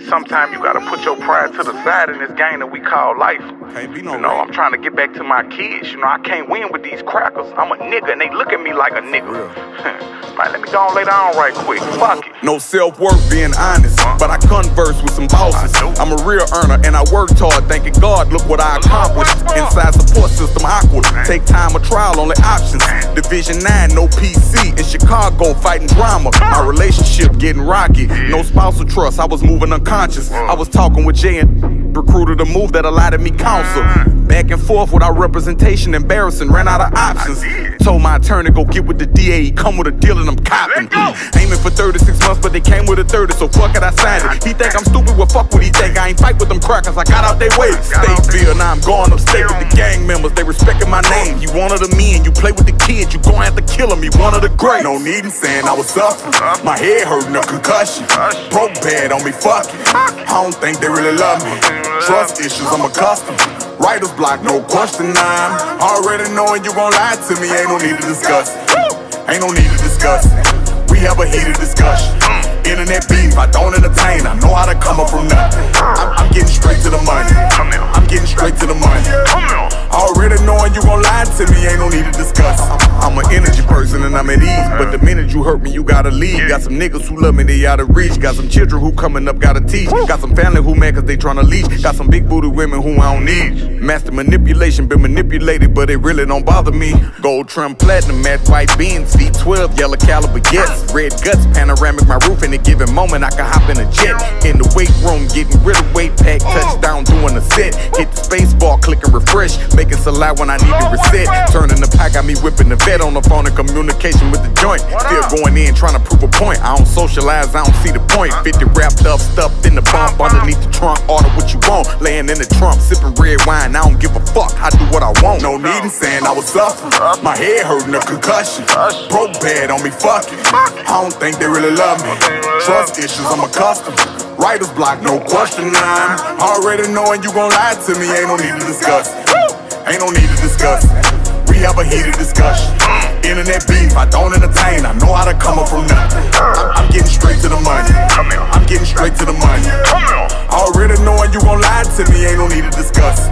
sometimes you gotta put your pride to the side in this game that we call life. Can't be no You know. I'm trying to get back to my kids. You know, I can't win with these crackers. I'm a nigga and they look at me like a nigga. Man, let me go and lay down right quick. Fuck it. No self worth being honest, but I converse with some bosses. I'm a real earner and I worked hard, thanking God. Look what I accomplished. Inside support system awkward. Take time of trial, only options. Division 9, no PC. In Chicago, fighting drama. My relationship getting rocky. No spousal trust, I was moving unconscious. I was talking with Jay and recruited a move that allotted me counsel. Back and forth without representation, embarrassing. Ran out of options. Told my attorney, go get with the DA. Come with a deal and I'm copping. Aiming for 36 months, but they came with a 30, so fuck it, I signed it. He think I'm stupid, well fuck what he think. I ain't fight with them crackers, I got out they way. Statesville, now I'm going upstate with the gang members, they respecting my name. You one of the men, you play with the kids, you gon' have to kill him, he one of the great. No need in saying I was suffering. My head hurting, a concussion. Broke bad on me, fuck it. I don't think they really love me. Trust issues, I'm accustomed. Writer's block, no question, I'm already knowing you gon' lie to me, ain't no need to discuss. Ain't no need to discuss. We have a heated discussion. Internet beef, I don't entertain. I know how to to me, ain't no need to discuss. I'm an energy person and I'm at ease. But the minute you hurt me, you gotta leave. Got some niggas who love me, they out of reach. Got some children who coming up, gotta teach. Got some family who mad cause they tryna leash. Got some big booty women who I don't need. Master manipulation, been manipulated, but it really don't bother me. Gold trim platinum, matte white beans, V12, yellow caliber, yes. Red guts, panoramic, my roof. In a given moment, I can hop in a jet. In the weight room, getting rid of weight pack, touchdown, doing a set. Hit the space bar, click and refresh. Making salad when I need to reset. Turning the pack, got me whipping the vet on the phone in communication with the joint. Still going in, trying to prove a point. I don't socialize, I don't see the point. 50 wrapped up, stuffed in the bump, underneath the trunk. Order what you want, laying in the trunk, sipping red wine. I don't give a fuck, I do what I want. No need in saying I was suffering. My head hurting, a concussion. Broke bad on me, fuck it. I don't think they really love me. Trust issues, I'm accustomed. Writer's block, no question. I'm already knowing you gon' lie to me, ain't no need to discuss. Ain't no need to discuss. We have a heated discussion. Internet beef, I don't entertain. I know how to come up from nothing. I'm, I'm getting straight to the money. I'm getting straight to the money. Already knowing you gon' lie to me, ain't no need to discuss.